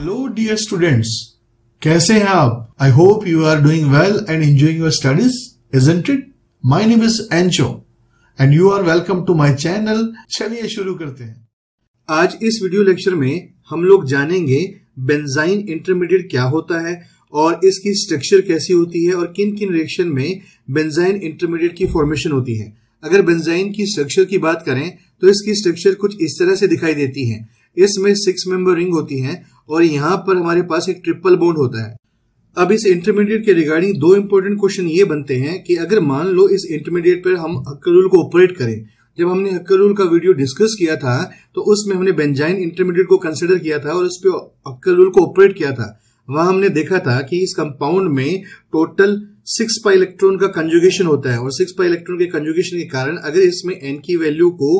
Hello dear students कैसे हैं आप? I hope you are doing well and enjoying your studies isn't it my name is एंचो and you are welcome to my channel चलिए शुरू करते हैं। आज इस वीडियो लेक्चर में हम लोग जानेंगे बेंजाइन इंटरमीडिएट क्या होता है और इसकी स्ट्रक्चर कैसी होती है और किन किन रिएक्शन में बेंजाइन इंटरमीडिएट की फॉर्मेशन होती है। अगर बेंजाइन की स्ट्रक्चर की बात करें तो इसकी स्ट्रक्चर कुछ इस तरह से दिखाई देती है। इसमें सिक्स मेंबर रिंग होती है और यहाँ पर हमारे पास एक ट्रिपल बॉन्ड होता है। अब इस इंटरमीडिएट के रिगार्डिंग दो इंपॉर्टेंट क्वेश्चन ये बनते हैं कि अगर मान लो इस इंटरमीडिएट पर हम हक्कर रूल को ऑपरेट करें, जब हमने हक्कर रूल का वीडियो डिस्कस किया था तो उसमें हमने बेंजाइन इंटरमीडिएट को कंसिडर किया था और उस पर हक्कर रूल को ऑपरेट किया था। वहाँ हमने देखा था कि इस कंपाउंड में टोटल सिक्स पाई इलेक्ट्रॉन का कंजुगेशन होता है और सिक्स पाई इलेक्ट्रॉन के कंजुगेशन के कारण अगर इसमें एन की वैल्यू को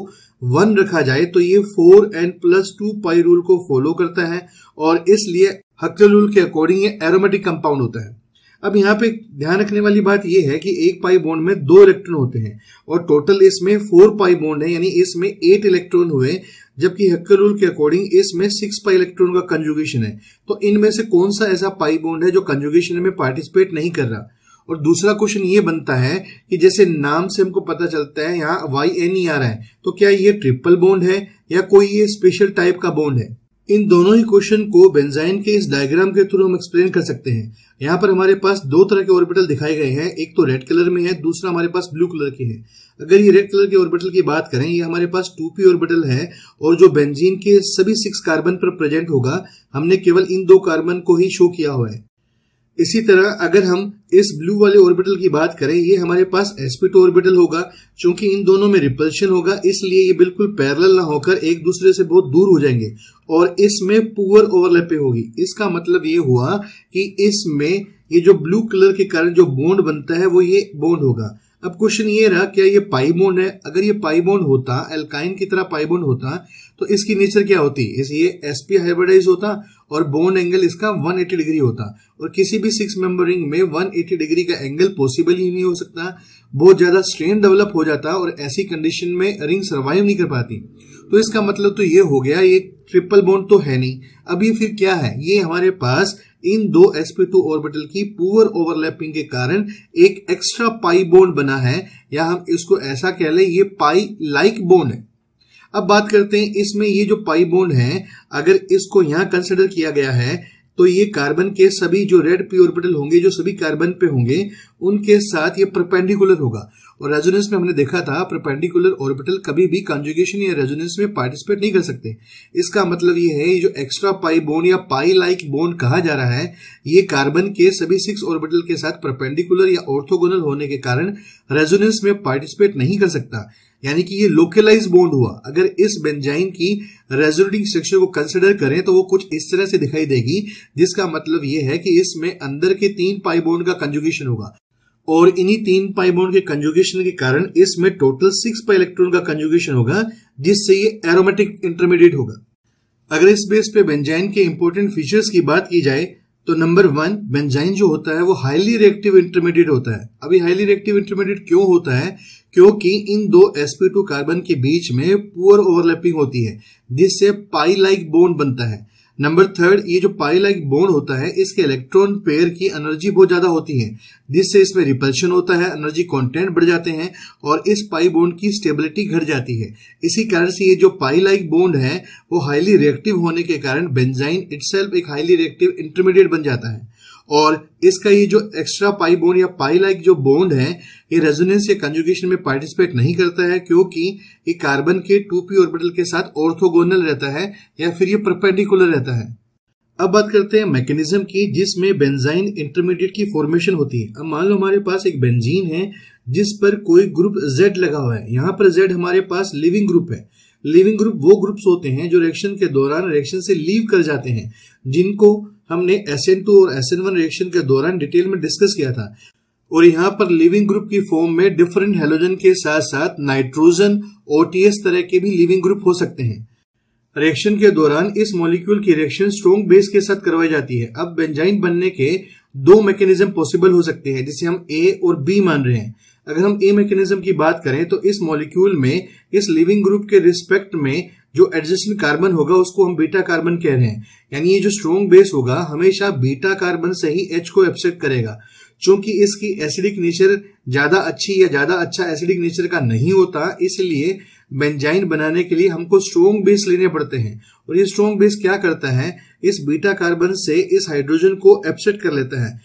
वन रखा जाए तो ये four N plus two pi rule को फॉलो करता है और इसलिए हक्कर रूल के अकॉर्डिंग ये एरोमेटिक कंपाउंड होता है। अब यहाँ पे ध्यान रखने वाली बात यह है कि एक पाई बॉन्ड में दो इलेक्ट्रॉन होते हैं और टोटल इसमें फोर पाई बॉन्ड है, यानी इसमें एट इलेक्ट्रॉन हुए, जबकि हक्कर रूल के अकॉर्डिंग इसमें सिक्स पाई इलेक्ट्रॉन का कंजुगेशन है। तो इनमें से कौन सा ऐसा पाई बॉन्ड है जो कंजुगेशन में पार्टिसिपेट नहीं कर रहा? और दूसरा क्वेश्चन ये बनता है कि जैसे नाम से हमको पता चलता है, यहाँ वाई एन ई आ रहा है तो क्या ये ट्रिपल बॉन्ड है या कोई ये स्पेशल टाइप का बॉन्ड है? इन दोनों ही क्वेश्चन को बेंजाइन के इस डायग्राम के थ्रू हम एक्सप्लेन कर सकते हैं। यहाँ पर हमारे पास दो तरह के ऑर्बिटल दिखाए गए हैं, एक तो रेड कलर में है, दूसरा हमारे पास ब्लू कलर के है। अगर ये रेड कलर के ऑर्बिटल की बात करें, ये हमारे पास टू पी ऑर्बिटल है और जो बेंजीन के सभी सिक्स कार्बन पर प्रेजेंट होगा, हमने केवल इन दो कार्बन को ही शो किया हुआ है। इसी तरह अगर हम इस ब्लू वाले ऑर्बिटल की बात करें, ये हमारे पास sp2 ऑर्बिटल होगा क्योंकि इन दोनों में रिपल्शन होगा, इसलिए ये बिल्कुल पैरेलल ना होकर एक दूसरे से बहुत दूर हो जाएँगे। और इसमें पुअर ओवरलैपिंग होगी। इसका मतलब ये हुआ कि इसमें ये जो ब्लू कलर के कारण जो बोन्ड बनता है, वो ये बोन्ड होगा। अब क्वेश्चन ये रहा, क्या ये पाई बोन्ड है? अगर ये पाई बोन्ड होता एल्काइन की तरह पाई बोन्ड होता तो इसकी नेचर क्या होती? इस ये एसपी हाइब्रिडाइज होता और बोन एंगल इसका 180 डिग्री होता। और किसी भी सिक्स मेंबर रिंग में 180 डिग्री का एंगल पॉसिबल ही नहीं हो सकता। बहुत ज़्यादा स्ट्रेन डेवलप हो जाता और ऐसी कंडीशन में रिंग सर्वाइव नहीं कर पाती। तो इसका मतलब तो ये हो गया, ये ट्रिपल बोन्ड तो है नहीं। अब ये फिर क्या है? ये हमारे पास इन दो sp2 ऑर्बिटल की पुअर ओवरलैपिंग के कारण एक एक्स्ट्रा पाई बोन्ड बना है। या हम इसको ऐसा कह लें, ये पाई लाइक बोन है। अब बात करते हैं इसमें ये जो पाई बोन्ड है, अगर इसको यहाँ कंसिडर किया गया है तो ये कार्बन के सभी जो रेड पी ऑर्बिटल होंगे, जो सभी कार्बन पे होंगे, उनके साथ ये परपेंडिकुलर होगा। और रेजोनेंस में हमने देखा था परपेंडिकुलर ऑर्बिटल कभी भी कंजुगेशन या रेजोनेंस में पार्टिसिपेट नहीं कर सकते। इसका मतलब ये है, ये जो एक्स्ट्रा पाई बोन या पाई लाइक बोन कहा जा रहा है, ये कार्बन के सभी सिक्स ऑर्बिटल के साथ परपेंडिकुलर या ऑर्थोगोनल होने के कारण रेजोनेंस में पार्टिसिपेट नहीं कर सकता। यानी कि ये लोकलाइज बॉन्ड हुआ। अगर इस बेंजाइन की रेजोनेटिंग स्ट्रक्चर को कंसिडर करें तो वो कुछ इस तरह से दिखाई देगी, जिसका मतलब ये है कि इसमें अंदर के तीन पाई बॉन्ड का कंजुगेशन होगा। और इन्हीं तीन पाई बॉन्ड के कंजुगेशन के कारण इसमें टोटल सिक्स पाई इलेक्ट्रॉन का कंजुगेशन होगा, जिससे ये एरोमेटिक इंटरमीडिएट होगा। अगर इस बेस पे बेंजाइन के इंपॉर्टेंट फीचर्स की बात की जाए तो नंबर वन बेंजाइन जो होता है वो हाईली रिएक्टिव इंटरमीडिएट होता है। अभी हाईली रिएक्टिव इंटरमीडिएट क्यों होता है? क्योंकि इन दो sp2 कार्बन के बीच में पुअर ओवरलैपिंग होती है। जिससे पाई लाइक बोन बनता है। नंबर थर्ड ये जो पाई लाइक बोन होता है, इसके इलेक्ट्रॉन पेयर की एनर्जी बहुत ज़्यादा होती है। जिससे इसमें रिपल्शन होता है एनर्जी कंटेंट बढ़ जाते हैं और इस पाई बोन्ड की स्टेबिलिटी घट जाती है। इसी कारण से ये जो पाई लाइक बोन्ड है, वो हाईली रिएक्टिव होने के कारण बेंजाइन इटसेल्फ एक हाईली रिएक्टिव इंटरमीडिएट बन जाता है। और इसका ये जो एक्स्ट्रा पाई बोन या पाई लाइक जो बोन्ड है, ये रेजोनेंस या कंजुगेशन में पार्टिसिपेट नहीं करता है क्योंकि ये कार्बन के टू पी ऑर्बिटल के साथ ऑर्थोगोनल रहता है या फिर ये परपेंडिकुलर रहता है। अब बात करते हैं मैकेनिज्म की, जिसमें बेंजाइन इंटरमीडिएट की फॉर्मेशन होती है। अब मान लो हमारे पास एक बेंजीन है, जिस पर कोई ग्रुप जेड लगा हुआ है। यहाँ पर जेड हमारे पास लिविंग ग्रुप है। लिविंग ग्रुप वो ग्रुप्स होते हैं जो रिएक्शन के दौरान रिएक्शन से लीव कर जाते हैं, जिनको हमने एस और एस रिएक्शन के दौरान डिटेल में डिस्कस किया था। और यहाँ पर लिविंग ग्रुप की फॉर्म में डिफरेंट हेलोजन के साथ साथ नाइट्रोजन ओटीएस तरह के भी लिविंग ग्रुप हो सकते हैं। रिएक्शन के दौरान इस मॉलिक्यूल की रिएक्शन स्ट्रोंग बेस के साथ करवाई जाती है। अब बेंजाइन बनने के दो मैकेनिज्म पॉसिबल हो सकते हैं, जिसे हम ए और बी मान रहे हैं। अगर हम ए मैकेनिज्म की बात करें तो इस मॉलिक्यूल में, इस लिविंग ग्रुप के रिस्पेक्ट में जो एडजस्टमेंट कार्बन होगा, उसको हम बीटा कार्बन कह रहे हैं। यानी ये जो स्ट्रॉन्ग बेस होगा, हमेशा बीटा कार्बन से ही एच को एक्सेप्ट करेगा। चूँकि इसकी एसिडिक नेचर ज़्यादा अच्छी या ज़्यादा अच्छा एसिडिक नेचर का नहीं होता, इसलिए बेंजाइन बनाने के लिए हमको स्ट्रोंग बेस लेने पड़ते हैं। और ये स्ट्रोंग बेस क्या करता है? इस बीटा कार्बन से इस हाइड्रोजन को एब्सेक्ट कर लेता है।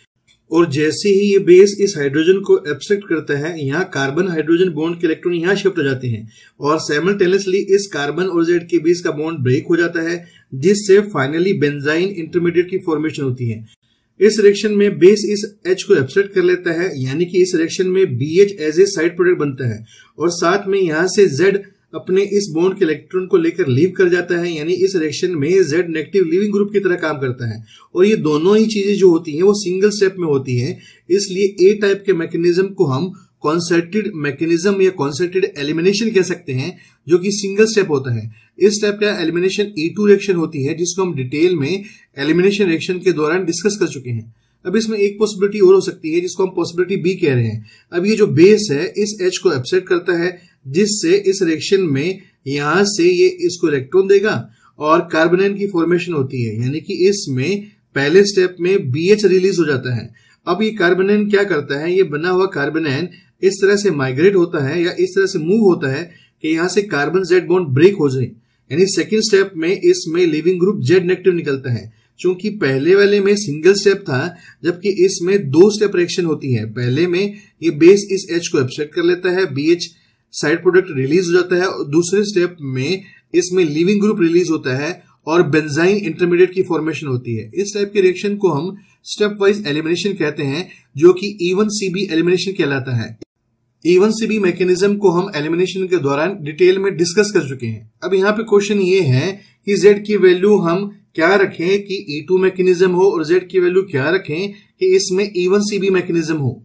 और जैसे ही ये बेस इस हाइड्रोजन को एब्सेक्ट करता है, यहाँ कार्बन हाइड्रोजन बॉन्ड के इलेक्ट्रॉन यहाँ शिफ्ट हो जाते हैं और सेमल्टेनियसली इस कार्बन और जेड के बीच का बॉन्ड ब्रेक हो जाता है, जिससे फाइनली बेंजाइन इंटरमीडिएट की फॉर्मेशन होती है। इस रिएक्शन में बेस इस एच को एब्सेक्ट कर लेता है, यानी कि इस रिएक्शन में B H as a side product बनता है और साथ में यहाँ से जेड अपने इस बॉन्ड के इलेक्ट्रॉन को लेकर लीव कर जाता है, यानी इस रिएक्शन में जेड नेगेटिव लिविंग ग्रुप की तरह काम करता है। और ये दोनों ही चीज़ें जो होती हैं, वो सिंगल स्टेप में होती हैं। इसलिए ए टाइप के मैकेनिज्म को हम कॉन्सर्टेड मैकेनिज्म या कॉन्सर्टेड एलिमिनेशन कह सकते हैं, जो कि सिंगल स्टेप होता है। इस टाइप का एलिमिनेशन ई टू रिएक्शन होती है, जिसको हम डिटेल में एलिमिनेशन रिएक्शन के दौरान डिस्कस कर चुके हैं। अब इसमें एक पॉसिबिलिटी और हो सकती है, जिसको हम पॉसिबिलिटी बी कह रहे हैं। अब ये जो बेस है, इस एच को एब्सेट करता है। जिससे इस रिएक्शन में यहाँ से ये इसको इलेक्ट्रॉन देगा और कार्बोनाइन की फॉर्मेशन होती है। यानी कि इसमें पहले स्टेप में बीएच रिलीज़ हो जाता है। अब ये कार्बोनाइन क्या करता है? ये बना हुआ कार्बोनाइन इस तरह से माइग्रेट होता है या इस तरह से मूव होता है कि यहाँ से कार्बन जेड बॉन्ड ब्रेक हो जाए। यानी सेकेंड स्टेप में इसमें लिविंग ग्रुप जेड नेगेटिव निकलता है। क्योंकि पहले वाले में सिंगल स्टेप था, जबकि इसमें दो स्टेप रिएक्शन होती है। पहले में ये बेस इस एच को एब्सेक्ट कर लेता है B H side product release हो जाता है और दूसरे स्टेप में इसमें लिविंग ग्रुप रिलीज़ होता है और बेंजाइन इंटरमीडिएट की फॉर्मेशन होती है। इस टाइप के रिएक्शन को हम स्टेप वाइज एलिमिनेशन कहते हैं, जो कि इवन सीबी एलिमिनेशन कहलाता है। इवन सीबी मैकेनिज्म को हम एलिमिनेशन के दौरान डिटेल में डिस्कस कर चुके हैं। अब यहाँ पे क्वेश्चन ये है कि जेड की वैल्यू हम क्या रखें कि ई टू मैकेनिज्म हो और जेड की वैल्यू क्या रखें कि इसमें इवन सीबी मैकेनिज्म हो।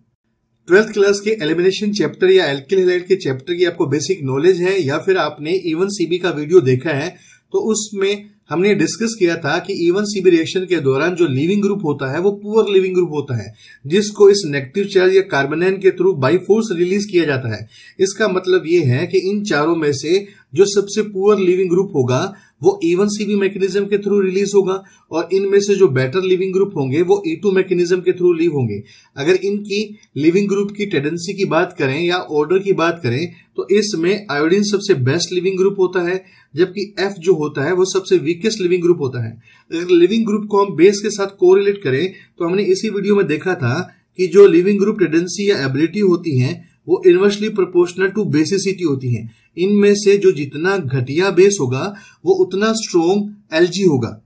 ट्वेल्थ क्लास के एलिमिनेशन चैप्टर या एल्किल हेलाइड के चैप्टर की आपको बेसिक नॉलेज है, या फिर आपने इवन सीबी का वीडियो देखा है तो उसमें हमने डिस्कस किया था कि इवन सीबी रिएक्शन के दौरान जो लिविंग ग्रुप होता है, वो पुअर लिविंग ग्रुप होता है, जिसको इस नेगेटिव चार्ज या कार्बन के थ्रू बाई फोर्स रिलीज़ किया जाता है। इसका मतलब ये है कि इन चारों में से जो सबसे पुअर लिविंग ग्रुप होगा, वो E one C B mechanism के थ्रू रिलीज़ होगा और इनमें से जो बेटर लिविंग ग्रुप होंगे, वो ए टू मैकेनिज्म के थ्रू लीव होंगे। अगर इनकी लिविंग ग्रुप की टेंडेंसी की बात करें या ऑर्डर की बात करें तो इसमें आयोडीन सबसे बेस्ट लिविंग ग्रुप होता है, जबकि एफ़ जो होता है, वो सबसे वीकेस्ट लिविंग ग्रुप होता है। अगर लिविंग ग्रुप को हम बेस के साथ कोरिलेट करें तो हमने इसी वीडियो में देखा था कि जो लिविंग ग्रुप टेंडेंसी या एबिलिटी होती है वो इनवर्सली प्रोपोर्शनल टू बेसिसिटी होती है। इनमें से जो जितना घटिया बेस होगा, वो उतना स्ट्रोंग एलजी होगा।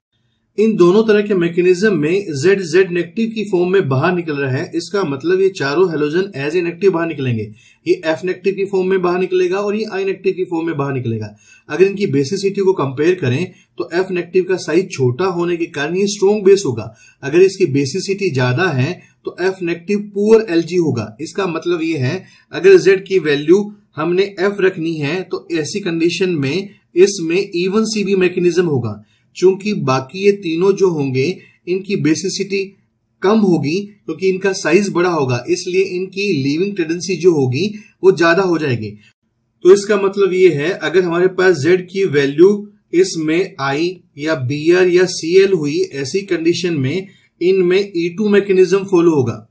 इन दोनों तरह के मैकेनिज्म में जेड जेड नेगेटिव की फॉर्म में बाहर निकल रहा है, इसका मतलब ये चारों हेलोजन एज ए नेगेटिव बाहर निकलेंगे। ये एफ़ नेगेटिव की फॉर्म में बाहर निकलेगा और ये आई नेगेटिव की फॉर्म में बाहर निकलेगा। अगर इनकी बेसिसिटी को कंपेयर करें तो एफ़ नेगेटिव का साइज़ छोटा होने के कारण ये स्ट्रॉन्ग बेस होगा। अगर इसकी बेसिसिटी ज़्यादा है तो एफ़ नेगेटिव पुअर एलजी होगा। इसका मतलब ये है, अगर जेड की वैल्यू हमने एफ़ रखनी है तो ऐसी कंडीशन में, इसमें इवन सीबी मैकेनिज्म होगा। चूँकि बाकी ये तीनों जो होंगे, इनकी बेसिसिटी कम होगी, क्योंकि इनका साइज़ बड़ा होगा, इसलिए इनकी लिविंग टेंडेंसी जो होगी, वो ज़्यादा हो जाएगी। तो इसका मतलब ये है, अगर हमारे पास जेड की वैल्यू इसमें आई या बी आर या सी एल हुई, ऐसी कंडीशन में इनमें ई टू मैकेनिज्म फॉलो होगा।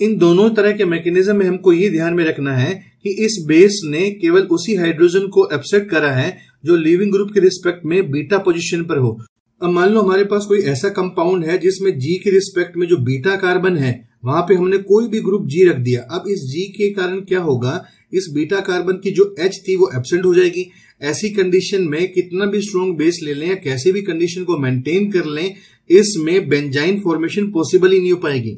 इन दोनों तरह के मैकेनिज्म में हमको ये ध्यान में रखना है कि इस बेस ने केवल उसी हाइड्रोजन को एब्सेक्ट करा है जो लिविंग ग्रुप के रिस्पेक्ट में बीटा पोजीशन पर हो। अब मान लो हमारे पास कोई ऐसा कंपाउंड है जिसमें जी के रिस्पेक्ट में जो बीटा कार्बन है, वहाँ पे हमने कोई भी ग्रुप जी रख दिया। अब इस जी के कारण क्या होगा? इस बीटा कार्बन की जो एच थी वो एबसेंट हो जाएगी। ऐसी कंडीशन में कितना भी स्ट्रॉन्ग बेस ले लें या कैसे भी कंडीशन को मेंटेन कर लें इसमें बेंजाइन फॉर्मेशन पॉसिबल ही नहीं हो पाएगी।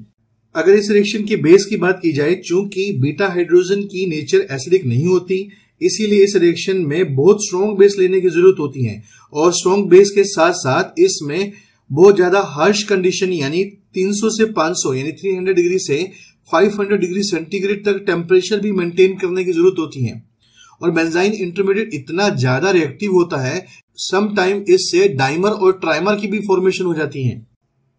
अगर इस रिएक्शन की बेस की बात की जाए, चूँकि बीटा हाइड्रोजन की नेचर एसिडिक नहीं होती, इसीलिए इस रिएक्शन में बहुत स्ट्रॉन्ग बेस लेने की ज़रूरत होती है। और स्ट्रॉन्ग बेस के साथ साथ इसमें बहुत ज़्यादा हार्श कंडीशन यानी 300 से 500 यानी 300 डिग्री से 500 डिग्री सेंटीग्रेड तक टेम्परेचर भी मेंटेन करने की ज़रूरत होती है। और बेंजाइन इंटरमीडिएट इतना ज़्यादा रिएक्टिव होता है सम टाइम इससे डाइमर और ट्राइमर की भी फॉर्मेशन हो जाती है।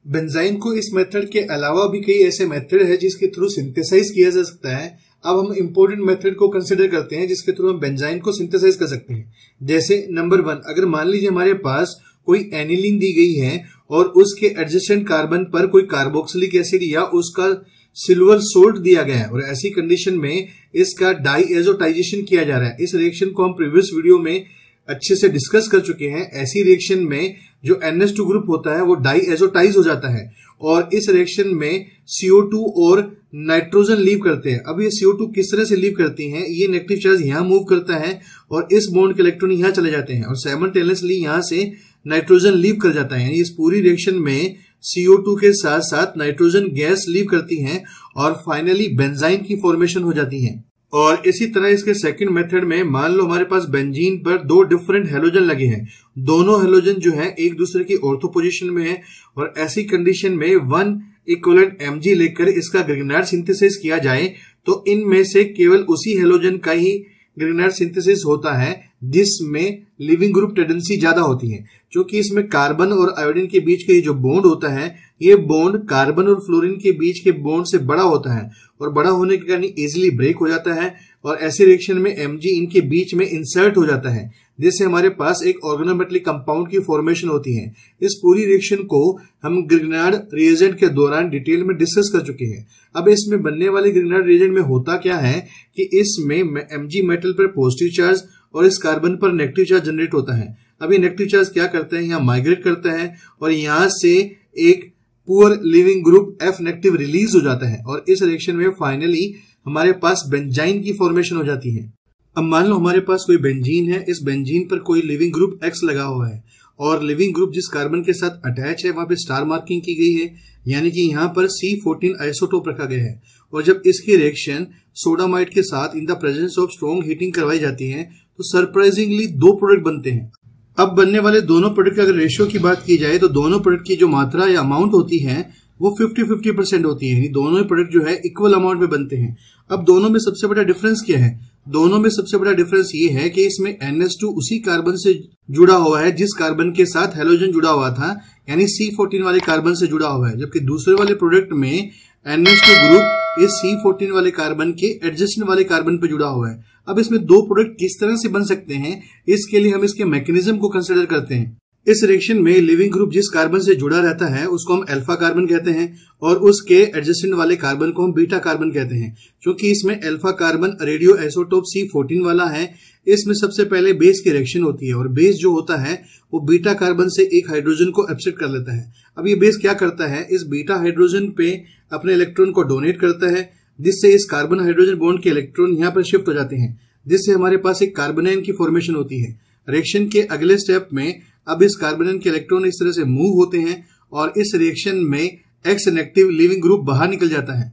बेंजाइन को इस मेथड के अलावा भी कई ऐसे मेथड है जिसके थ्रू सिंथेसाइज किया जा सकता है। अब हम इंपोर्टेंट मेथड को कंसिडर करते हैं, जिसके थ्रू हम बेंजाइन को सिंथेसाइज कर सकते हैं। जैसे नंबर वन अगर मान लीजिए हमारे पास कोई एनिलीन दी गई है और उसके एडजस्टेंट कार्बन पर कोई कार्बोक्सिलिक एसिड या उसका सिल्वर सोल्ट दिया गया है और ऐसी कंडीशन में इसका डाई एजोटाइजेशन किया जा रहा है। इस रिएक्शन को हम प्रीवियस वीडियो में अच्छे से डिस्कस कर चुके हैं। ऐसी रिएक्शन में जो टू ग्रुप होता है, वो डाई एजोटाइज हो जाता है और इस रिएक्शन में CO2 और नाइट्रोजन लीव करते हैं। अब ये CO2 किस तरह से लीव करती हैं, ये नेगेटिव चार्ज यहाँ मूव करता है और इस बॉन्ड के इलेक्ट्रॉन यहाँ चले जाते हैं और साइमल्टेनियसली यहाँ से नाइट्रोजन लीव कर जाता है। इस पूरी रिएक्शन में CO2 के साथ साथ नाइट्रोजन गैस लीव करती है और फाइनली बेंजाइन की फॉर्मेशन हो जाती है। और इसी तरह इसके सेकंड मेथड में मान लो हमारे पास बेंजीन पर दो डिफरेंट हेलोजन लगे हैं। दोनों हेलोजन जो है, एक दूसरे की ऑर्थो पोजिशन में है और ऐसी कंडीशन में वन इक्वलेंट एम लेकर इसका ग्रिगनार सिंथेसिस किया जाए तो इनमें से केवल उसी हेलोजन का ही ग्रिगनार सिंथेसिस होता है, जिसमें लिविंग ग्रुप टेंडेंसी ज़्यादा होती है। क्योंकि इसमें कार्बन और आयोडीन के बीच के जो बॉन्ड होता है, ये बॉन्ड कार्बन और फ्लोरीन के बीच के बॉन्ड से बड़ा होता है और बड़ा होने के कारण इजिली ब्रेक हो जाता है और ऐसे रिएक्शन में एमजी इनके बीच में इंसर्ट हो जाता है। जिससे हमारे पास एक ऑर्गेनोमेटलिक कंपाउंड की फॉर्मेशन होती है। इस पूरी रिएक्शन को हम ग्रिगनार्ड रिएजेंट के दौरान डिटेल में डिस्कस कर चुके हैं। अब इसमें बनने वाले ग्रिगनार्ड रिएजेंट में होता क्या है कि इसमें एम मेटल पर पॉजिटिव चार्ज और इस कार्बन पर नेगेटिव चार्ज जनरेट होता है। अब ये नेगेटिव चार्ज क्या करते हैं? यहाँ माइग्रेट करता है और यहाँ से एक poor leaving group F negative release हो जाता है और इस रिएक्शन में फाइनली हमारे पास बेंजाइन की फॉर्मेशन हो जाती है। अब मान लो हमारे पास कोई बेंजीन है, इस बेंजीन पर कोई लिविंग ग्रुप एक्स लगा हुआ है और लिविंग ग्रुप जिस कार्बन के साथ अटैच है, वहाँ पे स्टार मार्किंग की गई है, यानी कि यहाँ पर सी फोर्टीन आइसोटोप रखा गया है और जब इसकी रिएक्शन सोडामाइट के साथ in the presence of strong heating करवाई जाती है तो सरप्राइजिंगली दो प्रोडक्ट बनते हैं। अब बनने वाले दोनों प्रोडक्ट की अगर रेशियो की बात की जाए तो दोनों प्रोडक्ट की जो मात्रा या अमाउंट होती है, वो 50 50 परसेंट होती है। दोनों ही प्रोडक्ट जो है इक्वल अमाउंट में बनते हैं। अब दोनों में सबसे बड़ा डिफरेंस क्या है? दोनों में सबसे बड़ा डिफरेंस ये है कि इसमें NH2 उसी कार्बन से जुड़ा हुआ है, जिस कार्बन के साथ हेलोजन जुड़ा हुआ था, यानी C14 वाले कार्बन से जुड़ा हुआ है। जबकि दूसरे वाले प्रोडक्ट में NH2 ग्रुप इस C14 वाले कार्बन के एडजस्टेंट वाले कार्बन पे जुड़ा हुआ है। अब इसमें दो प्रोडक्ट किस तरह से बन सकते हैं, इसके लिए हम इसके मैकेनिज्म को कंसिडर करते हैं। इस रिएक्शन में लिविंग ग्रुप जिस कार्बन से जुड़ा रहता है, उसको हम अल्फ़ा कार्बन कहते हैं, और उसके एडजस्टेंट वाले कार्बन को हम बीटा कार्बन कहते हैं, क्योंकि इसमें alpha carbon radio isotope C fourteen वाला है। इसमें सबसे पहले बेस की रिएक्शन होती है, और बेस जो होता है, वो बीटा कार्बन से एक हाइड्रोजन को एब्सेट कर लेता है। अब ये बेस क्या करता है, इस बीटा हाइड्रोजन पे अपने इलेक्ट्रॉन को डोनेट करता है जिससे इस कार्बन हाइड्रोजन बॉन्ड के इलेक्ट्रॉन यहाँ पर शिफ्ट हो जाते हैं, जिससे हमारे पास एक कार्बोनाइन की फॉर्मेशन होती है। रिएक्शन के अगले स्टेप में अब इस कार्बोनिन के इलेक्ट्रॉन इस तरह से मूव होते हैं और इस रिएक्शन में एक्स नेगेटिव लिविंग ग्रुप बाहर निकल जाता है,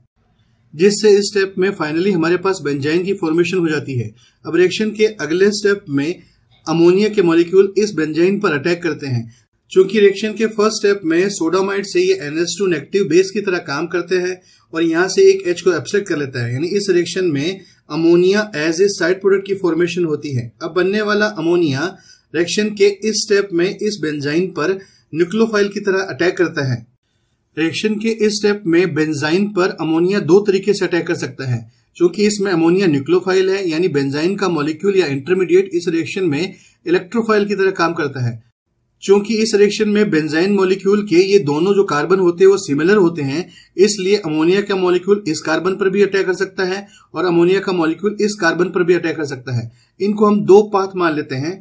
जिससे इस स्टेप में फाइनली हमारे पास बेंजाइन की फॉर्मेशन हो जाती है। अब रिएक्शन के अगले स्टेप में अमोनिया के मॉलिक्यूल इस बेंजाइन पर अटैक करते हैं चूँकि रिएक्शन के फ़र्स्ट स्टेप में सोडामाइड से ये टू नेगेटिव बेस की तरह काम करते हैं और यहाँ से एक एच को एब्सेक्ट कर लेता है, यानी इस रिएक्शन में ammonia as a side product की फॉर्मेशन होती है। अब बनने वाला अमोनिया रिएक्शन के इस स्टेप में इस बेंजाइन पर न्यूक्लोफाइल की तरह अटैक करता है। रिएक्शन के इस स्टेप में बेंजाइन पर अमोनिया दो तरीके से अटैक कर सकता है क्योंकि इसमें अमोनिया न्यूक्लोफाइल है, यानी बेंजाइन का मॉलिक्यूल या इंटरमीडिएट इस रिएक्शन में इलेक्ट्रोफाइल की तरह काम करता है। क्योंकि इस रिएक्शन में बेंजाइन मॉलिक्यूल के ये दोनों जो कार्बन होते हैं वो सिमिलर होते हैं, इसलिए अमोनिया का मॉलिक्यूल इस कार्बन पर भी अटैक कर सकता है और अमोनिया का मॉलिक्यूल इस कार्बन पर भी अटैक कर सकता है। इनको हम दो पाथ मान लेते हैं।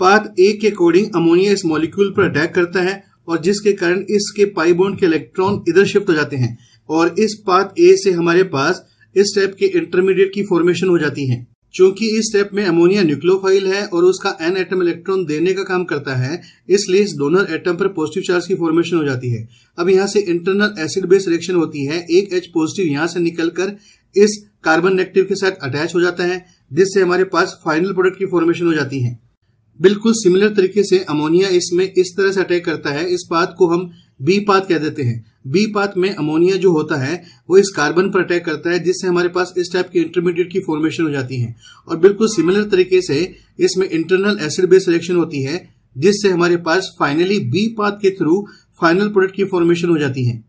पाथ ए के अकॉर्डिंग अमोनिया इस मॉलिक्यूल पर अटैक करता है और जिसके कारण इसके पाई बॉन्ड के इलेक्ट्रॉन इधर शिफ्ट हो जाते हैं और इस पाथ ए से हमारे पास इस टाइप के इंटरमीडिएट की फॉर्मेशन हो जाती है। क्योंकि इस स्टेप में अमोनिया न्यूक्लियोफाइल है और उसका एन एटम इलेक्ट्रॉन देने का काम करता है, इसलिए इस डोनर एटम पर पॉजिटिव चार्ज की फॉर्मेशन हो जाती है। अब यहाँ से इंटरनल एसिड बेस रिएक्शन होती है। एक एच पॉजिटिव यहाँ से निकलकर इस कार्बन नेगेटिव के साथ अटैच हो जाता है, जिससे हमारे पास फाइनल प्रोडक्ट की फॉर्मेशन हो जाती है। बिल्कुल सिमिलर तरीके से अमोनिया इसमें इस तरह से अटैक करता है। इस बात को हम बी पात कह देते हैं। बी पात में अमोनिया जो होता है, वो इस कार्बन पर अटैक करता है, जिससे हमारे पास इस टाइप की इंटरमीडिएट की फॉर्मेशन हो जाती है। और बिल्कुल सिमिलर तरीके से इसमें इंटरनल एसिड बेस रिएक्शन होती है, जिससे हमारे पास फाइनली बी पाथ के थ्रू फाइनल प्रोडक्ट की फॉर्मेशन हो जाती है।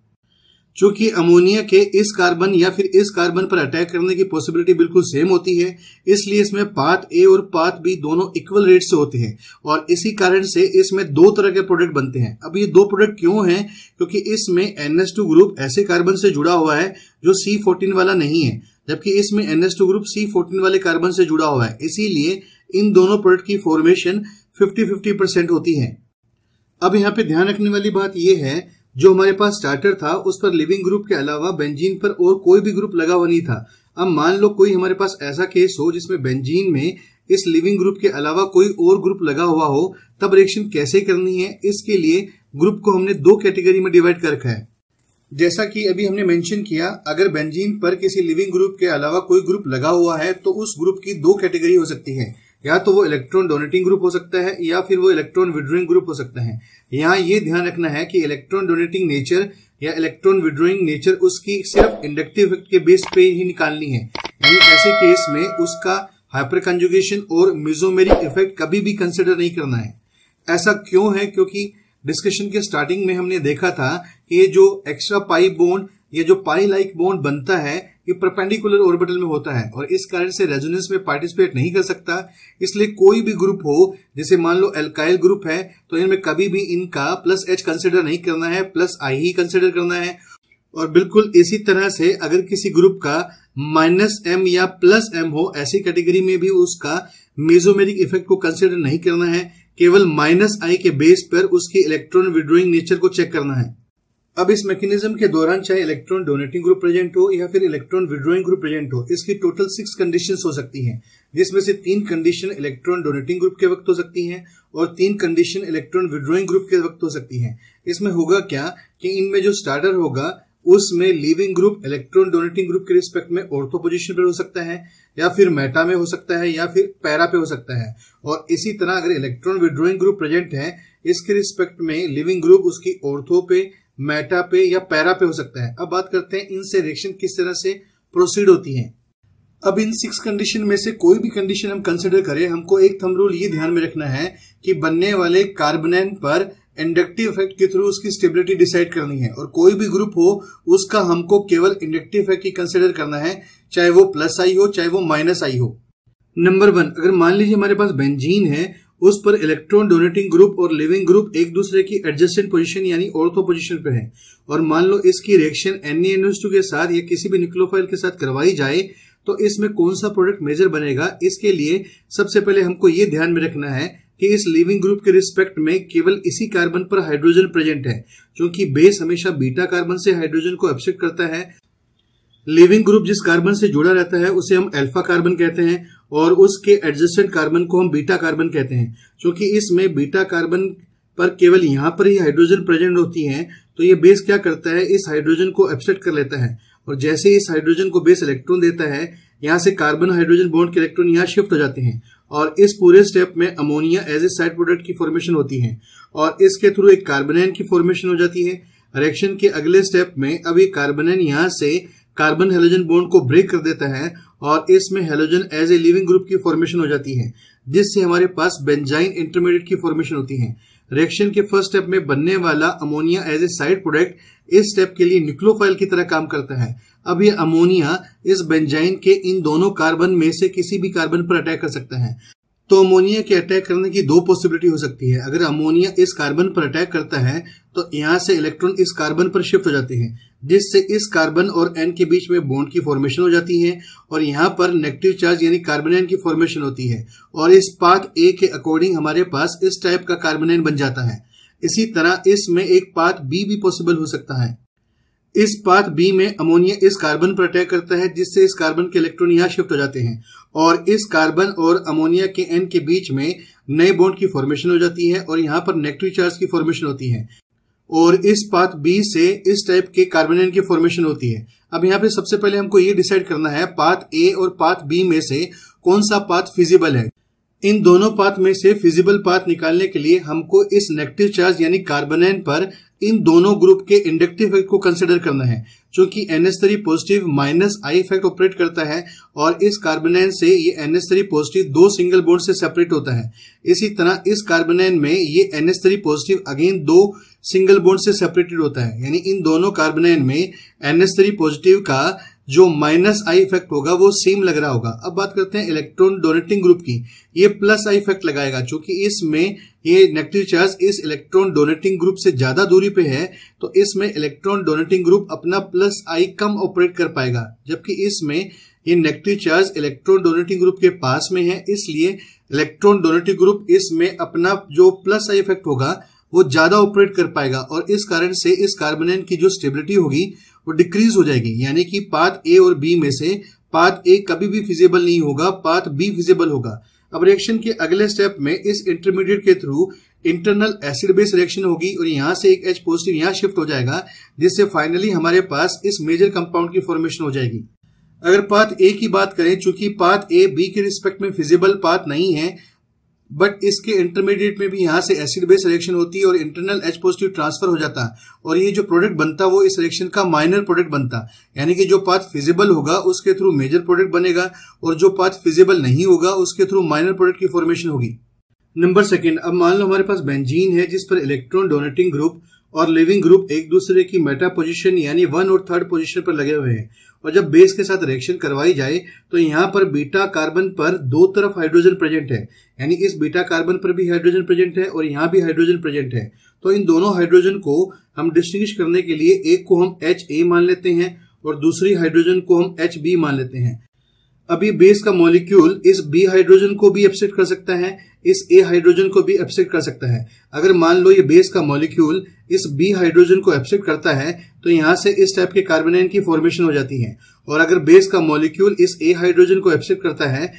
चूँकि अमोनिया के इस कार्बन या फिर इस कार्बन पर अटैक करने की पॉसिबिलिटी बिल्कुल सेम होती है, इसलिए इसमें पाथ ए और पाथ बी दोनों इक्वल रेट से होते हैं और इसी कारण से इसमें दो तरह के प्रोडक्ट बनते हैं। अब ये दो प्रोडक्ट क्यों हैं? क्योंकि इसमें NH2 ग्रुप ऐसे कार्बन से जुड़ा हुआ है जो C14 वाला नहीं है, जबकि इसमें NH2 ग्रुप C14 वाले कार्बन से जुड़ा हुआ है। इसीलिए इन दोनों प्रोडक्ट की फॉर्मेशन 50-50 परसेंट होती है। अब यहाँ पे ध्यान रखने वाली बात यह है जो हमारे पास स्टार्टर था, उस पर लिविंग ग्रुप के अलावा बेंजीन पर और कोई भी ग्रुप लगा हुआ नहीं था। अब मान लो कोई हमारे पास ऐसा केस हो जिसमें बेंजीन में इस लिविंग ग्रुप के अलावा कोई और ग्रुप लगा हुआ हो, तब रिएक्शन कैसे करनी है, इसके लिए ग्रुप को हमने दो कैटेगरी में डिवाइड कर रखा है। जैसा कि अभी हमने मेंशन किया, अगर बेंजीन पर किसी लिविंग ग्रुप के अलावा कोई ग्रुप लगा हुआ है तो उस ग्रुप की दो कैटेगरी हो सकती है। या तो वो इलेक्ट्रॉन डोनेटिंग ग्रुप हो सकता है, या फिर वो इलेक्ट्रॉन विड्रोइंग ग्रुप हो सकता है। यहाँ ये ध्यान रखना है कि इलेक्ट्रॉन डोनेटिंग नेचर या इलेक्ट्रॉन विड्रोइंग नेचर उसकी सिर्फ़ इंडक्टिव इफ़ेक्ट के बेस पे ही निकालनी है। यानी ऐसे केस में उसका हाइपर कंजुगेशन और मिजोमेरिक इफ़ेक्ट कभी भी कंसिडर नहीं करना है। ऐसा क्यों है? क्योंकि डिस्कशन के स्टार्टिंग में हमने देखा था कि ये जो एक्स्ट्रा पाई बोन्ड या जो पाई लाइक बॉन्ड बनता है ये परपेंडिकुलर ऑर्बिटल में होता है और इस कारण से रेजोनेंस में पार्टिसिपेट नहीं कर सकता। इसलिए कोई भी ग्रुप हो, जैसे मान लो एल्काइल ग्रुप है तो इनमें कभी भी इनका प्लस एच कंसिडर नहीं करना है प्लस आई ही कंसिडर करना है। और बिल्कुल इसी तरह से अगर किसी ग्रुप का माइनस एम या प्लस एम हो, ऐसी कैटेगरी में भी उसका मेजोमेरिक इफ़ेक्ट को कंसिडर नहीं करना है। केवल माइनस आई के बेस पर उसकी इलेक्ट्रॉन विड्रोइंग नेचर को चेक करना है। अब इस मैकेनिज्म के दौरान चाहे इलेक्ट्रॉन डोनेटिंग ग्रुप प्रेजेंट हो या फिर इलेक्ट्रॉन विड्रोइंग ग्रुप प्रेजेंट हो, इसकी टोटल सिक्स कंडीशन हो सकती हैं, जिसमें से तीन कंडीशन इलेक्ट्रॉन डोनेटिंग ग्रुप के वक्त हो सकती हैं और तीन कंडीशन इलेक्ट्रॉन विड्रोइंग ग्रुप के वक्त हो सकती हैं। इसमें होगा क्या कि इनमें जो स्टार्टर होगा, उसमें leaving group electron donating group के रिस्पेक्ट में ऑर्थो पोजिशन पर हो सकता है, या फिर मेटा में हो सकता है, या फिर पैरा पे हो सकता है। और इसी तरह अगर इलेक्ट्रॉन विड्रोइंग ग्रुप प्रेजेंट है, इसके रिस्पेक्ट में लिविंग ग्रुप उसकी ऑर्थो पे मेटा पे या पैरा पे हो सकता है। अब बात करते हैं इनसे रिएक्शन किस तरह से प्रोसीड होती है। अब इन सिक्स कंडीशन में से कोई भी कंडीशन हम कंसिडर करें, हमको एक थम रूल ये ध्यान में रखना है कि बनने वाले कार्बोनेन पर इंडक्टिव इफ़ेक्ट के थ्रू उसकी स्टेबिलिटी डिसाइड करनी है। और कोई भी ग्रुप हो, उसका हमको केवल इंडक्टिव इफ़ेक्ट ही कंसिडर करना है, चाहे वो प्लस आई हो, चाहे वो माइनस आई हो। नंबर वन, अगर मान लीजिए हमारे पास बेंजीन है उस पर इलेक्ट्रॉन डोनेटिंग ग्रुप और लिविंग ग्रुप एक दूसरे की एडजस्टेंट पोजीशन यानी ऑर्थो पोजीशन पे है। और मान लो इसकी रिएक्शन एन के साथ या किसी भी न्यूक्लियोफाइल के साथ करवाई जाए तो इसमें कौन सा प्रोडक्ट मेजर बनेगा? इसके लिए सबसे पहले हमको ये ध्यान में रखना है कि इस लिविंग ग्रुप के रिस्पेक्ट में केवल इसी कार्बन पर हाइड्रोजन प्रेजेंट है, क्योंकि बेस हमेशा बीटा कार्बन से हाइड्रोजन को एब्सेक्ट करता है। लिविंग ग्रुप जिस कार्बन से जुड़ा रहता है, उसे हम अल्फ़ा कार्बन कहते हैं और उसके एडजस्टेंट कार्बन को हम बीटा कार्बन कहते हैं। क्योंकि इसमें बीटा कार्बन पर केवल यहाँ पर ही हाइड्रोजन प्रेजेंट होती है तो ये बेस क्या करता है? इस हाइड्रोजन को एब्सेक्ट कर लेता है। और जैसे इस हाइड्रोजन को बेस इलेक्ट्रॉन देता है, यहाँ से कार्बन हाइड्रोजन बॉन्ड के इलेक्ट्रॉन यहाँ शिफ्ट हो जाते हैं। और इस पूरे स्टेप में ammonia as a side product की फॉर्मेशन होती है। और इसके थ्रू एक कार्बोनेन की फॉर्मेशन हो जाती है। रिएक्शन के अगले स्टेप में अब ये कार्बोनेन यहाँ से कार्बन हेलोजन बॉन्ड को ब्रेक कर देता है और इसमें halogen as a leaving group की फॉर्मेशन हो जाती है, जिससे हमारे पास बेंजाइन इंटरमीडिएट की फॉर्मेशन होती है। रिएक्शन के फ़र्स्ट स्टेप में बनने वाला ammonia as a side product इस स्टेप के लिए न्यूक्लोफाइल की तरह काम करता है। अब ये अमोनिया इस बेंजाइन के इन दोनों कार्बन में से किसी भी कार्बन पर अटैक कर सकता है। तो अमोनिया के अटैक करने की दो पॉसिबिलिटी हो सकती है। अगर अमोनिया इस कार्बन पर अटैक करता है तो यहाँ से इलेक्ट्रॉन इस कार्बन पर शिफ्ट हो जाते हैं। जिससे इस कार्बन और एन के बीच में बॉन्ड की फॉर्मेशन हो जाती है और यहाँ पर नेगेटिव चार्ज यानी कार्बोनेन की फॉर्मेशन होती है और इस पाथ ए के अकॉर्डिंग हमारे पास इस टाइप का कार्बोनेन बन जाता है। इसी तरह इसमें एक पाथ बी भी पॉसिबल हो सकता है। इस पाथ बी में अमोनिया इस कार्बन पर अटैक करता है, जिससे इस कार्बन के इलेक्ट्रॉन यहाँ शिफ्ट हो जाते हैं और इस कार्बन और अमोनिया के एन के बीच में नए बॉन्ड की फॉर्मेशन हो जाती है और यहाँ पर नेगेटिव चार्ज की फॉर्मेशन होती है। और इस पाथ बी से इस टाइप के कार्बन की फॉर्मेशन होती है। अब यहाँ पे सबसे पहले हमको ये डिसाइड करना है पाथ ए और पाथ बी में से कौन सा पाथ फिजिबल है। इन दोनों पाथ में से फिजिबल पाथ निकालने के लिए हमको इस नेगेटिव चार्ज यानी कार्बन पर इन दोनों ग्रुप के इंडक्टिव इफ़ेक्ट को कंसिडर करना है। क्योंकि NH3 three positive minus I effect operate करता है और इस कार्बोनाइन से ये एनएस थ्री पॉजिटिव दो सिंगल बोर्ड से सेपरेट होता है। इसी तरह इस कार्बोनाइन में ये एनएस थ्री पॉजिटिव अगेन दो सिंगल बोर्ड से सेपरेटेड होता है। यानी इन दोनों कार्बोनाइन में एनएस थ्री पॉजिटिव का जो माइनस आई इफ़ेक्ट होगा, वो सेम लग रहा होगा। अब बात करते हैं इलेक्ट्रॉन डोनेटिंग ग्रुप की। ये प्लस आई इफ़ेक्ट लगाएगा क्योंकि इसमें ये नेगेटिव चार्ज इस इलेक्ट्रॉन डोनेटिंग ग्रुप से ज़्यादा दूरी पे है तो इसमें इलेक्ट्रॉन डोनेटिंग ग्रुप अपना प्लस आई कम ऑपरेट कर पाएगा, जबकि इसमें ये negative charge electron donating group के पास में है, इसलिए इलेक्ट्रॉन डोनेटिंग ग्रुप इसमें अपना जो प्लस आई इफ़ेक्ट होगा, वो ज़्यादा ऑपरेट कर पाएगा, और इस कारण से इस कार्बोनेट की जो स्टेबिलिटी होगी वो डिक्रीज हो जाएगी। यानी कि पाथ ए और बी में से पाथ ए कभी भी फिजिबल नहीं होगा पाथ बी फिजिबल होगा। अब रिएक्शन के अगले स्टेप में इस इंटरमीडिएट के through internal acid base reaction होगी और यहाँ से एक एच पॉजिटिव यहाँ शिफ्ट हो जाएगा, जिससे फाइनली हमारे पास इस मेजर कंपाउंड की फॉर्मेशन हो जाएगी। अगर पाथ ए की बात करें, चूँकि पाथ ए बी के रिस्पेक्ट में फिजिबल पाथ नहीं है बट इसके इंटरमीडिएट में भी यहाँ से एसिड बेस रिएक्शन होती है और इंटरनल एच पॉजिटिव ट्रांसफ़र हो जाता है। और ये जो प्रोडक्ट बनता वो इस रिएक्शन का माइनर प्रोडक्ट बनता यानी कि जो पाथ फिजिबल होगा, उसके थ्रू मेजर प्रोडक्ट बनेगा और जो पाथ फिजिबल नहीं होगा, उसके थ्रू माइनर प्रोडक्ट की फॉर्मेशन होगी। नंबर सेकेंड अब मान लो हमारे पास बेंजीन है, जिस पर इलेक्ट्रॉन डोनेटिंग ग्रुप और लिविंग ग्रुप एक दूसरे की मेटा पोजिशन यानी वन और थर्ड पोजिशन पर लगे हुए हैं। और जब बेस के साथ रिएक्शन करवाई जाए तो यहाँ पर बीटा कार्बन पर दो तरफ़ हाइड्रोजन प्रेजेंट है। यानी इस बीटा कार्बन पर भी हाइड्रोजन प्रेजेंट है और यहाँ भी हाइड्रोजन प्रेजेंट है। तो इन दोनों हाइड्रोजन को हम डिस्टिंग करने के लिए एक को हम एच ए मान लेते हैं और दूसरी हाइड्रोजन को हम एच बी मान लेते हैं। अभी बेस का मॉलिक्यूल इस बी हाइड्रोजन को भी अपसेट कर सकता है, इस ए हाइड्रोजन को भी अपसेट कर सकता है। अगर मान लो ये बेस का मॉलिक्यूल इस बी हाइड्रोजन को अपसेट करता है तो यहाँ से इस टाइप के कार्बोनाइन की फॉर्मेशन हो जाती है। और अगर बेस का मॉलिक्यूल इस ए हाइड्रोजन को अपसेट करता है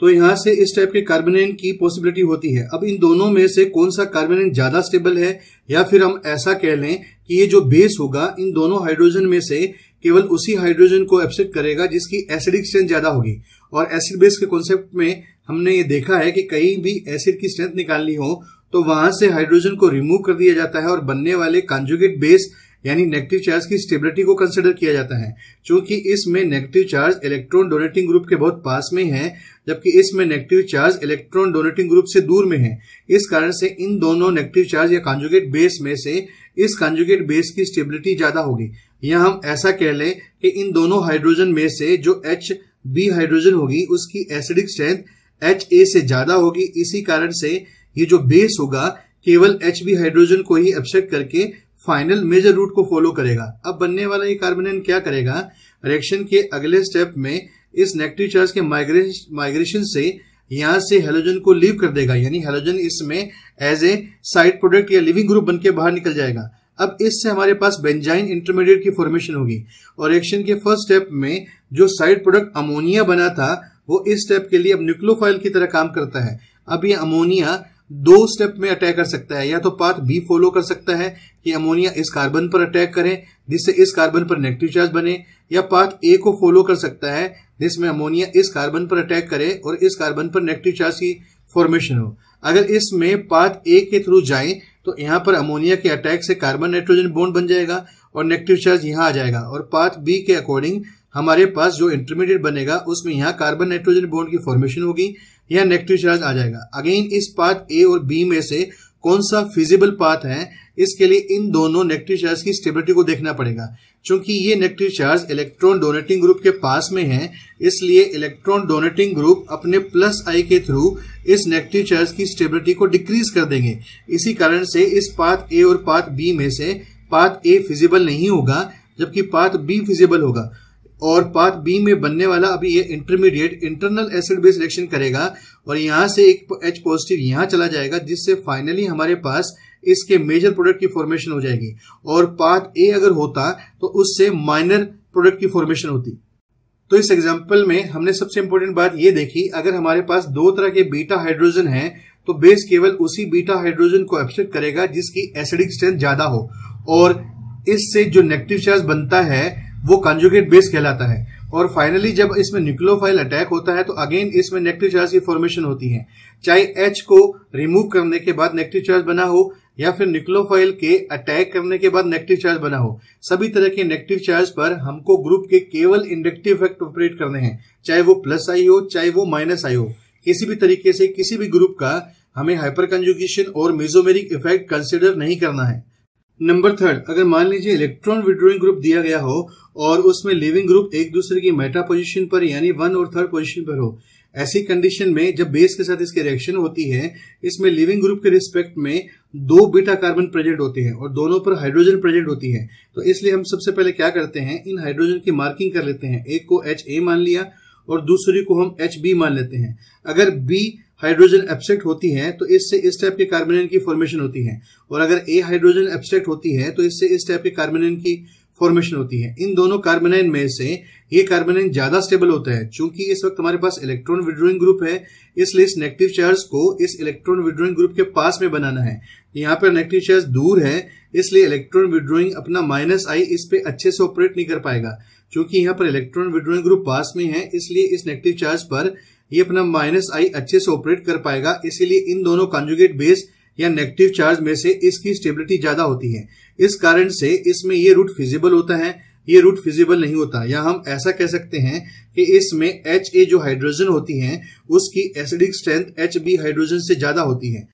तो यहाँ से इस टाइप के कार्बोनाइन की पॉसिबिलिटी होती है। अब इन दोनों में से कौन सा कार्बोनाइन ज़्यादा स्टेबल है, या फिर हम ऐसा कह लें कि ये जो बेस होगा, इन दोनों हाइड्रोजन में से केवल उसी हाइड्रोजन को एब्सेप्ट करेगा जिसकी एसिडिक स्ट्रेंथ ज़्यादा होगी। और एसिड बेस के कॉन्सेप्ट में हमने ये देखा है कि कहीं भी एसिड की स्ट्रेंथ निकालनी हो तो वहाँ से हाइड्रोजन को रिमूव कर दिया जाता है और बनने वाले कॉन्जुगेट बेस यानी नेगेटिव चार्ज की स्टेबिलिटी को कंसिडर किया जाता है। क्योंकि इसमें negative charge electron donating group के बहुत पास में है, जबकि इसमें negative charge electron donating group से दूर में है। इस कारण से इन दोनों नेगेटिव चार्ज या कॉन्जुगेट बेस में से इस कॉन्जुगेट बेस की स्टेबिलिटी ज़्यादा होगी। या हम ऐसा कह लें कि इन दोनों हाइड्रोजन में से जो एच बी हाइड्रोजन होगी, उसकी एसिडिक स्ट्रेंथ एच ए से ज़्यादा होगी। इसी कारण से ये जो बेस होगा, केवल एच बी हाइड्रोजन को ही एब्सेक्ट करके फाइनल मेजर रूट को फॉलो करेगा। अब बनने वाला ये कार्बोनेन क्या करेगा? रिएक्शन के अगले स्टेप में इस नेगेटिव चार्ज के माइग्रेशन से यहाँ से हेलोजन को लीव कर देगा। यानी हेलोजन इसमें एज ए साइड प्रोडक्ट या लिविंग ग्रुप बनके बाहर निकल जाएगा। अब इससे हमारे पास बेंजाइन इंटरमीडिएट की फॉर्मेशन होगी। और रिएक्शन के फ़र्स्ट स्टेप में जो साइड प्रोडक्ट अमोनिया बना था, वो इस स्टेप के लिए अब न्यूक्लोफाइल की तरह काम करता है। अब ये अमोनिया दो स्टेप में अटैक कर सकता है। या तो पाथ बी फॉलो कर सकता है कि अमोनिया इस कार्बन पर अटैक करे, जिससे इस कार्बन पर नेगेटिव चार्ज बने, या पाथ ए को फॉलो कर सकता है, जिसमें अमोनिया इस कार्बन पर अटैक करे और इस कार्बन पर नेगेटिव चार्ज की फॉर्मेशन हो। अगर इसमें पाथ ए के थ्रू जाए तो यहाँ पर अमोनिया के अटैक से कार्बन नाइट्रोजन बॉन्ड बन जाएगा और नेगेटिव चार्ज यहाँ आ जाएगा। और पाथ बी के अकॉर्डिंग हमारे पास जो इंटरमीडिएट बनेगा, उसमें यहाँ कार्बन नाइट्रोजन बॉन्ड की फॉर्मेशन होगी। या नेगेटिव चार्ज आ जाएगा। अगेन इस पाथ ए और बी में से कौन सा फिजिबल पाथ है, इसके लिए इन दोनों नेगेटिव चार्ज की स्टेबिलिटी को देखना पड़ेगा। क्योंकि ये negative charge electron donating group के पास में है, इसलिए इलेक्ट्रॉन डोनेटिंग ग्रुप अपने प्लस आई के थ्रू इस नेगेटिव चार्ज की स्टेबिलिटी को डिक्रीज कर देंगे। इसी कारण से इस पाथ ए और पाथ बी में से पाथ ए फिजिबल नहीं होगा, जबकि पाथ बी फिजिबल होगा। और पार्ट बी में बनने वाला अभी ये intermediate internal acid base reaction करेगा और यहाँ से एक एच पॉजिटिव यहाँ चला जाएगा, जिससे फाइनली हमारे पास इसके मेजर प्रोडक्ट की फॉर्मेशन हो जाएगी। और पार्ट ए अगर होता तो उससे माइनर प्रोडक्ट की फॉर्मेशन होती। तो इस एग्ज़ाम्पल में हमने सबसे इंपॉर्टेंट बात यह देखी, अगर हमारे पास दो तरह के बीटा हाइड्रोजन है तो बेस केवल उसी बीटा हाइड्रोजन को एब्सेक्ट करेगा, जिसकी एसिडिक स्ट्रेंथ ज़्यादा हो। और इससे जो नेगेटिव चार्ज बनता है वो कंजुगेट बेस कहलाता है। और फाइनली जब इसमें न्यूक्लियोफाइल अटैक होता है तो अगेन इसमें नेगेटिव चार्ज की फॉर्मेशन होती है। चाहे एच को रिमूव करने के बाद नेगेटिव चार्ज बना हो, या फिर निक्लोफाइल के अटैक करने के बाद नेगेटिव चार्ज बना हो, सभी तरह के नेगेटिव चार्ज पर हमको ग्रुप के केवल इंडक्टिव इफ़ेक्ट ऑपरेट करने हैं। चाहे वो प्लस आई हो, चाहे वो माइनस आई हो। किसी भी तरीके से किसी भी ग्रुप का हमें हाइपर कंजुगेशन और मेजोमेरिक इफ़ेक्ट कंसिडर नहीं करना है। नंबर थर्ड अगर मान लीजिए इलेक्ट्रॉन विड्रोइंग ग्रुप दिया गया हो और उसमें लिविंग ग्रुप एक दूसरे की मेटा पोजीशन पर यानी वन और थर्ड पोजीशन पर हो, ऐसी कंडीशन में जब बेस के साथ इसकी रिएक्शन होती है, इसमें लिविंग ग्रुप के रिस्पेक्ट में दो बीटा कार्बन प्रेजेंट होते हैं और दोनों पर हाइड्रोजन प्रेजेंट होती है। तो इसलिए हम सबसे पहले क्या करते हैं, इन हाइड्रोजन की मार्किंग कर लेते हैं। एक को एच ए मान लिया और दूसरी को हम एच बी मान लेते हैं। अगर बी हाइड्रोजन एब्सेक्ट होती है तो इससे इस टाइप के कार्बोनियन की फॉर्मेशन होती है। और अगर ए हाइड्रोजन एब्सेक्ट होती है तो इससे इस टाइप के कार्बोनियन की फॉर्मेशन होती है। इन दोनों कार्बोनाइन में से ये कार्बोनाइन ज़्यादा स्टेबल होता है क्योंकि इस वक्त हमारे पास इलेक्ट्रॉन विड्रोइंग ग्रुप है, इसलिए इस नेगेटिव चार्ज को इस इलेक्ट्रॉन विड्रोइंग ग्रुप के पास में बनाना है। यहाँ पर नेगेटिव चार्ज दूर है, इसलिए इलेक्ट्रॉन विड्रोइंग अपना माइनस आई इस पे अच्छे से ऑपरेट नहीं कर पाएगा, क्योंकि यहाँ पर इलेक्ट्रॉन विड्रोइंग ग्रुप पास में है, इसलिए इस नेगेटिव चार्ज पर ये अपना माइनस आई अच्छे से ऑपरेट कर पाएगा। इसीलिए इन दोनों कॉन्जुगेट बेस या नेगेटिव चार्ज में से इसकी स्टेबिलिटी ज़्यादा होती है। इस कारण से इसमें ये रूट फिजिबल होता है। ये रूट फिजिबल नहीं होता। या हम ऐसा कह सकते हैं कि इसमें एच ए जो हाइड्रोजन होती है, उसकी acidic strength H B hydrogen से ज़्यादा होती है।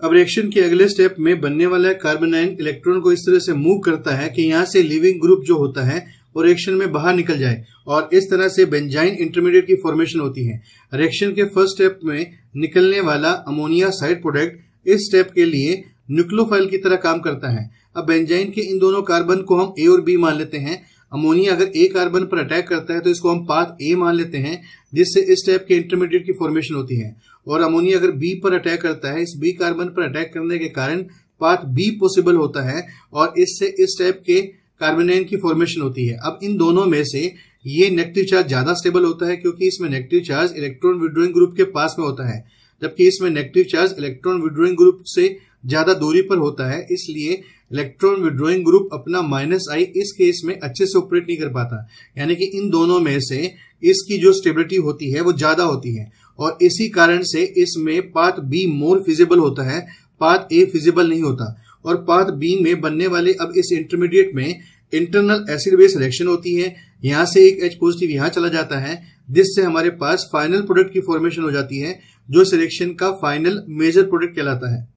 अब रिएक्शन के अगले स्टेप में बनने वाला कार्बोनाइन इलेक्ट्रॉन को इस तरह से मूव करता है कि यहाँ से लिविंग ग्रुप जो होता है वो रिएक्शन में बाहर निकल जाए। और इस तरह से बेंजाइन इंटरमीडिएट की फॉर्मेशन होती है। रिएक्शन के फ़र्स्ट स्टेप में निकलने वाला अमोनिया साइड प्रोडक्ट इस स्टेप के लिए न्यूक्लोफाइल की तरह काम करता है। अब बेंजाइन के इन दोनों कार्बन को हम ए और बी मान लेते हैं। अमोनिया अगर ए कार्बन पर अटैक करता है तो इसको हम पाथ ए मान लेते हैं, जिससे इस टाइप के इंटरमीडिएट की फॉर्मेशन होती है। और अमोनिया अगर बी पर अटैक करता है, इस बी कार्बन पर अटैक करने के कारण पाथ बी पॉसिबल होता है। और इससे इस टाइप के कार्बोनाइन की फॉर्मेशन होती है। अब इन दोनों में से ये नेगेटिव चार्ज ज़्यादा स्टेबल होता है क्योंकि इसमें negative charge electron withdrawing group के पास में होता है, जबकि इसमें negative charge electron withdrawing group से ज़्यादा दूरी पर होता है, इसलिए इलेक्ट्रॉन विड्रोइंग ग्रुप अपना माइनस आई इस केस में अच्छे से ऑपरेट नहीं कर पाता। यानी कि इन दोनों में से इसकी जो स्टेबिलिटी होती है, वो ज़्यादा होती है। और इसी कारण से इसमें पाथ बी मोर फिजिबल होता है पाथ ए फिजिबल नहीं होता। और पाथ बी में बनने वाले अब इस इंटरमीडिएट में इंटरनल एसिड बेस रिएक्शन होती है, यहाँ से एक एच पॉजिटिव यहाँ चला जाता है, जिससे हमारे पास फाइनल प्रोडक्ट की फॉर्मेशन हो जाती है, जो सिलेक्शन का फाइनल मेजर प्रोडक्ट कहलाता है।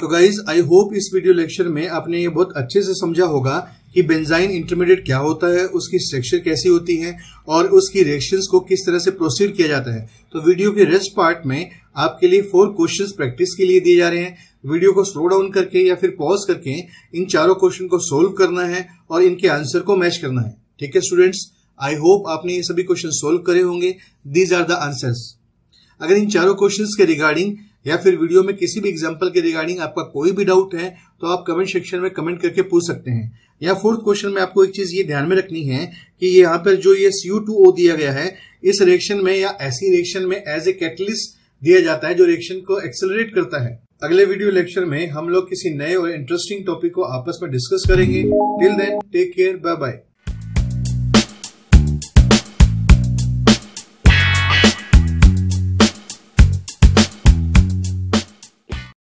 तो गाइज़ आई होप इस वीडियो लेक्चर में आपने ये बहुत अच्छे से समझा होगा कि बेंजाइन इंटरमीडिएट क्या होता है, उसकी स्ट्रक्चर कैसी होती है, और उसकी रिएक्शंस को किस तरह से प्रोसीड किया जाता है। तो वीडियो के रेस्ट पार्ट में आपके लिए फोर क्वेश्चंस प्रैक्टिस के लिए दिए जा रहे हैं। वीडियो को स्लो डाउन करके या फिर पॉज करके इन चारों क्वेश्चन को सोल्व करना है और इनके आंसर को मैच करना है। ठीक है स्टूडेंट्स आई होप आपने ये सभी क्वेश्चन सोल्व करे होंगे। दीज आर द आंसर्स अगर इन चारों क्वेश्चंस के रिगार्डिंग या फिर वीडियो में किसी भी एग्ज़ाम्पल के रिगार्डिंग आपका कोई भी डाउट है तो आप कमेंट सेक्शन में कमेंट करके पूछ सकते हैं। या फोर्थ क्वेश्चन में आपको एक चीज़ ये ध्यान में रखनी है कि यहाँ पर जो ये सी टू ओ दिया गया है, इस रिएक्शन में या ऐसी रिएक्शन में एज ए कैटलिस्ट दिया जाता है जो रिएक्शन को एक्सेलरेट करता है। अगले वीडियो लेक्चर में हम लोग किसी नए और इंटरेस्टिंग टॉपिक को आपस में डिस्कस करेंगे. Till then take care bye bye